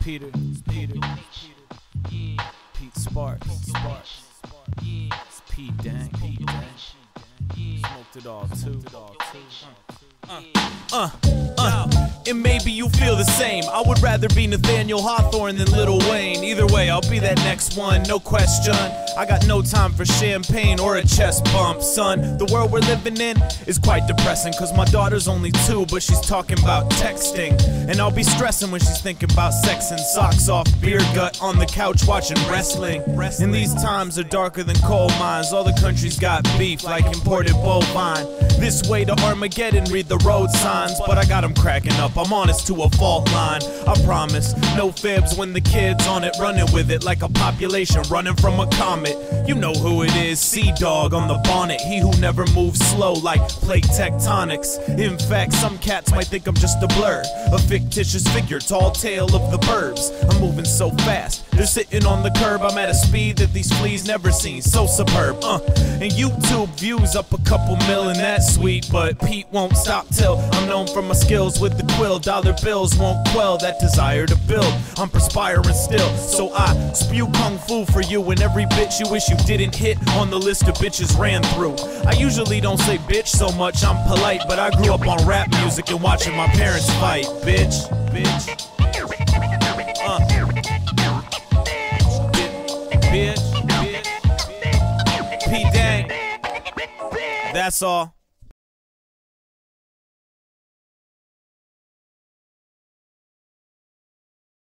Peter, Peter, Pete Sparks, Sparks, it's P. Dank, P. Dank. Smoked it all too. Uh, uh, uh, and maybe you feel the same. I would rather be Nathaniel Hawthorne than Lil Wayne. Either way, I'll be that next one, no question. I got no time for champagne or a chest bump, son. The world we're living in is quite depressing, cause my daughter's only two, but she's talking about texting. And I'll be stressing when she's thinking about sex and socks off, beer gut on the couch watching wrestling. And these times are darker than coal mines. All the countries got beef like imported bovine. This way to Armageddon, read the road signs, but I got them cracking up. I'm honest to a fault line. I promise, no fibs when the kids on it, running with it like a population running from a comet. You know who it is, Sea Dog on the bonnet. He who never moves slow like plate tectonics. In fact, some cats might think I'm just a blur, a fictitious figure, tall tale of the burbs. I'm moving so fast, they're sitting on the curb. I'm at a speed that these fleas never seen, so superb. Uh, and YouTube views up a couple mil, and that's sweet. But Pete won't stop till I'm known for my skills with the quill. Dollar bills won't quell that desire to build. I'm perspiring still, so I spew kung fu for you and every bitch you wish you didn't hit on the list of bitches ran through. I usually don't say bitch so much, I'm polite, but I grew up on rap music and watching my parents fight. Bitch, bitch. Uh. Bitch, bitch. P. That's all.